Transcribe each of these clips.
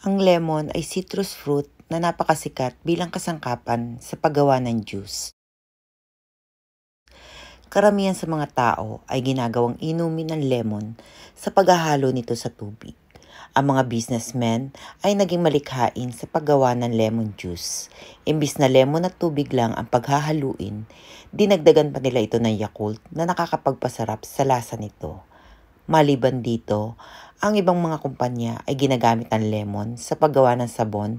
Ang lemon ay citrus fruit na napakasikat bilang kasangkapan sa paggawa ng juice. Karamihan sa mga tao ay ginagawang inumin ng lemon sa paghahalo nito sa tubig. Ang mga businessmen ay naging malikhain sa paggawa ng lemon juice. Imbis na lemon at tubig lang ang paghahaluin, dinagdagan pa nila ito ng Yakult na nakakapagpasarap sa lasa nito. Maliban dito, ang ibang mga kumpanya ay ginagamit ng lemon sa paggawa ng sabon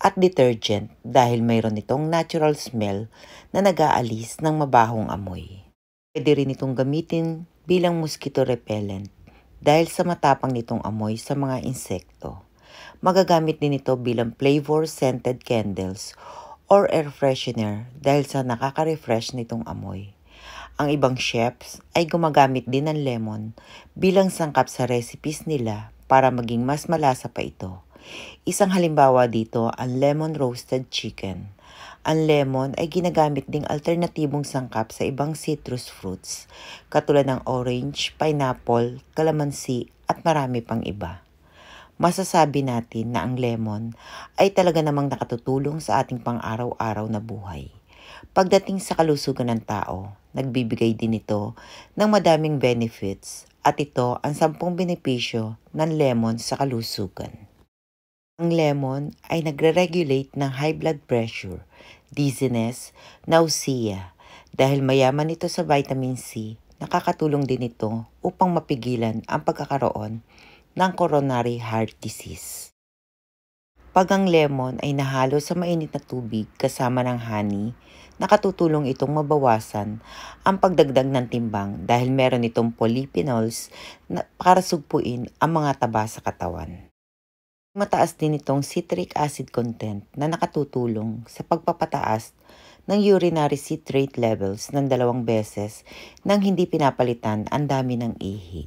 at detergent dahil mayroon itong natural smell na nag-aalis ng mabahong amoy. Pwede rin itong gamitin bilang mosquito repellent dahil sa matapang nitong amoy sa mga insekto. Magagamit din ito bilang flavor scented candles or air freshener dahil sa nakaka-refresh nitong amoy. Ang ibang chefs ay gumagamit din ng lemon bilang sangkap sa recipes nila para maging mas malasa pa ito. Isang halimbawa dito ang lemon roasted chicken. Ang lemon ay ginagamit ding alternatibong sangkap sa ibang citrus fruits, katulad ng orange, pineapple, calamansi at marami pang iba. Masasabi natin na ang lemon ay talaga namang nakatutulong sa ating pang-araw-araw na buhay. Pagdating sa kalusugan ng tao, nagbibigay din ito ng madaming benefits at ito ang sampung benepisyo ng lemon sa kalusugan. Ang lemon ay nagre-regulate ng high blood pressure, dizziness, nausea. Dahil mayaman ito sa vitamin C, nakakatulong din ito upang mapigilan ang pagkakaroon ng coronary heart disease. Pag ang lemon ay nahalo sa mainit na tubig kasama ng honey, nakatutulong itong mabawasan ang pagdagdag ng timbang dahil meron itong polyphenols na para sugpuin ang mga taba sa katawan. Mataas din itong citric acid content na nakatutulong sa pagpapataas ng urinary citrate levels ng dalawang beses nang hindi pinapalitan ang dami ng ihi.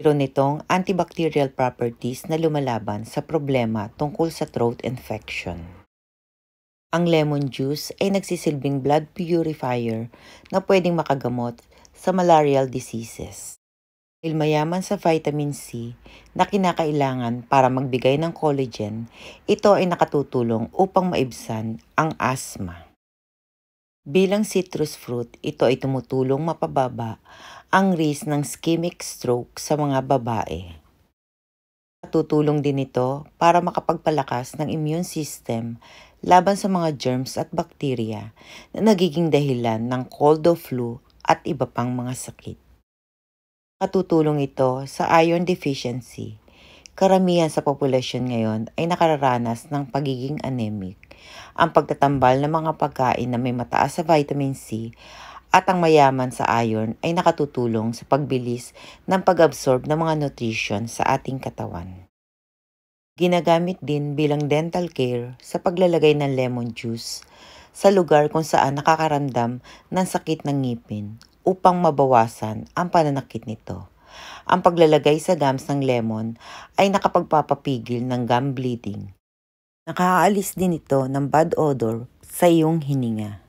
Meron itong antibacterial properties na lumalaban sa problema tungkol sa throat infection. Ang lemon juice ay nagsisilbing blood purifier na pwedeng makagamot sa malarial diseases. Dahil mayaman sa vitamin C na kinakailangan para magbigay ng collagen, ito ay nakatutulong upang maibsan ang asthma. Bilang citrus fruit, ito ay tumutulong mapababa ang risk ng ischemic stroke sa mga babae. Tutulong din ito para makapagpalakas ng immune system laban sa mga germs at bakterya na nagiging dahilan ng cold o flu at iba pang mga sakit. Katutulong ito sa iron deficiency. Karamihan sa populasyon ngayon ay nakararanas ng pagiging anemic. Ang pagtatambal ng mga pagkain na may mataas sa vitamin C at ang mayaman sa iron ay nakatutulong sa pagbilis ng pag-absorb ng mga nutrition sa ating katawan. Ginagamit din bilang dental care sa paglalagay ng lemon juice sa lugar kung saan nakakaramdam ng sakit ng ngipin upang mabawasan ang pananakit nito. Ang paglalagay sa gums ng lemon ay nakapagpapapigil ng gum bleeding. Nakaalis din ito ng bad odor sa iyong hininga.